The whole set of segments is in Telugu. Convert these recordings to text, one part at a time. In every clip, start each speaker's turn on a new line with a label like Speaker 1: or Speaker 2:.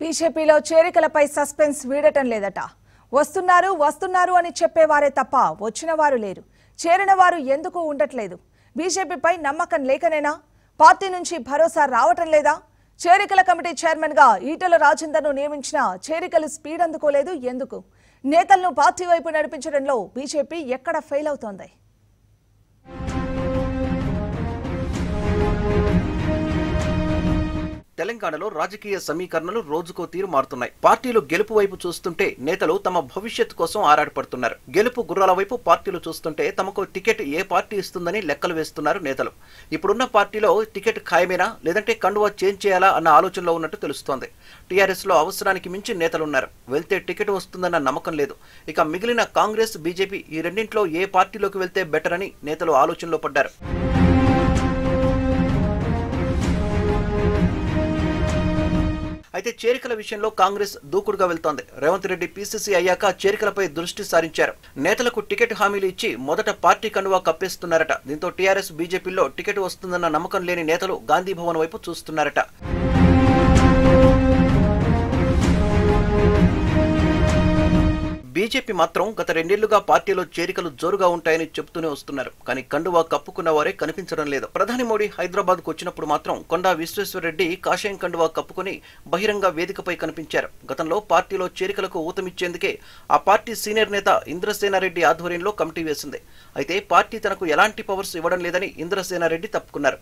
Speaker 1: బీజేపీలో చేరికలపై సస్పెన్స్ వీడటం లేదట. వస్తున్నారు వస్తున్నారు అని చెప్పేవారే తప్ప వచ్చిన వారు లేరు. చేరిన వారు ఎందుకు ఉండట్లేదు? బీజేపీపై నమ్మకం లేకనేనా? పార్టీ నుంచి భరోసా రావటం లేదా? చేరికల కమిటీ చైర్మన్గా ఈటల రాజేందర్ను నియమించిన చేరికలు స్పీడ్ అందుకోలేదు ఎందుకు? నేతలను పార్టీ వైపు నడిపించడంలో బీజేపీ ఎక్కడ ఫెయిల్ అవుతోంది?
Speaker 2: తెలంగాణలో రాజకీయ సమీకరణలు రోజుకో తీరు మారుతున్నాయి. పార్టీలు గెలుపు వైపు చూస్తుంటే నేతలు తమ భవిష్యత్తు కోసం ఆరాటపడుతున్నారు. గెలుపు గుర్రాల వైపు పార్టీలు చూస్తుంటే తమకు టికెట్ ఏ పార్టీ ఇస్తుందని లెక్కలు వేస్తున్నారు నేతలు. ఇప్పుడున్న పార్టీలో టికెట్ ఖాయమేనా? లేదంటే కండువా చేంజ్ చేయాలా అన్న ఆలోచనలో ఉన్నట్టు తెలుస్తోంది. టీఆర్ఎస్లో అవసరానికి మించి నేతలున్నారు. వెళ్తే టికెట్ వస్తుందన్న నమ్మకం లేదు. ఇక మిగిలిన కాంగ్రెస్ బీజేపీ ఈ రెండింటిలో ఏ పార్టీలోకి వెళ్తే బెటర్ అని నేతలు ఆలోచనలో పడ్డారు. అయితే చేరికల విషయంలో కాంగ్రెస్ దూకుడుగా వెళ్తోంది. రేవంత్ రెడ్డి పీసీసీ అయ్యాక చేరికలపై దృష్టి సారించారు. నేతలకు టికెట్ హామీలు ఇచ్చి మొదట పార్టీ కండువా కప్పేస్తున్నారట. దీంతో టీఆర్ఎస్ బీజేపీలో టికెట్ వస్తుందన్న నమ్మకం లేని నేతలు గాంధీ భవన్ వైపు చూస్తున్నారట. బీజేపీ మాత్రం గత రెండేళ్ళుగా పార్టీలో చేరికలు జోరుగా ఉంటాయని చెబుతూనే వస్తున్నారు. కానీ కండువా కప్పుకున్న వారే కనిపించడం లేదు. ప్రధాని మోడీ హైదరాబాద్కు వచ్చినప్పుడు మాత్రం కొండా విశ్వేశ్వరరెడ్డి కాషాయం కండువా కప్పుకుని బహిరంగ వేదికపై కనిపించారు. గతంలో పార్టీలో చేరికలకు ఊతమిచ్చేందుకే ఆ పార్టీ సీనియర్ నేత ఇంద్రసేనారెడ్డి ఆధ్వర్యంలో కమిటీ వేసింది. అయితే పార్టీ తనకు ఎలాంటి పవర్స్ ఇవ్వడం లేదని ఇంద్రసేనారెడ్డి తప్పుకున్నారు.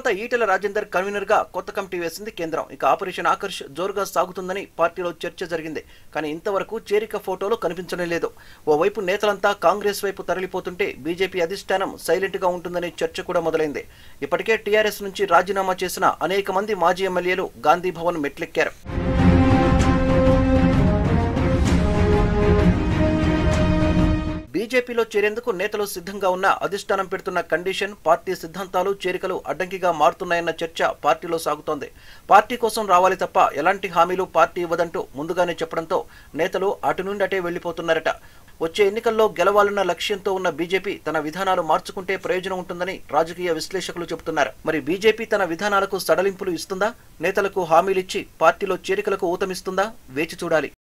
Speaker 2: తర్వాత ఈటెల రాజేందర్ కన్వీనర్గా కొత్త కమిటీ వేసింది కేంద్రం. ఇక ఆపరేషన్ ఆకర్ష్ జోరుగా సాగుతుందని పార్టీలో చర్చ జరిగింది. కానీ ఇంతవరకు చేరిక ఫోటోలు కనిపించడం లేదు. ఓవైపు నేతలంతా కాంగ్రెస్ వైపు తరలిపోతుంటే బీజేపీ అధిష్టానం సైలెంట్గా ఉంటుందనే చర్చ కూడా మొదలైంది. ఇప్పటికే టీఆర్ఎస్ నుంచి రాజీనామా చేసిన అనేక మంది మాజీ ఎమ్మెల్యేలు గాంధీ భవన్ మెట్లెక్కారు. బీజేపీలో చేరేందుకు నేతలు సిద్ధంగా ఉన్న అధిష్టానం పెడుతున్న కండిషన్ పార్టీ సిద్ధాంతాలు చేరికలు అడ్డంకిగా మారుతున్నాయన్న చర్చ పార్టీలో సాగుతోంది. పార్టీ కోసం రావాలి తప్ప ఎలాంటి హామీలు పార్టీ ఇవ్వదంటూ ముందుగానే చెప్పడంతో నేతలు అటు నుండి అటే వెళ్ళిపోతున్నారట వచ్చే ఎన్నికల్లో గెలవాలన్న లక్ష్యంతో ఉన్న బీజేపీ తన విధానాలు మార్చుకుంటే ప్రయోజనం ఉంటుందని రాజకీయ విశ్లేషకులు చెబుతున్నారు. మరి బీజేపీ తన విధానాలకు సడలింపులు ఇస్తుందా? నేతలకు హామీలిచ్చి పార్టీలో చేరికలకు ఊతమిస్తుందా? వేచి చూడాలి.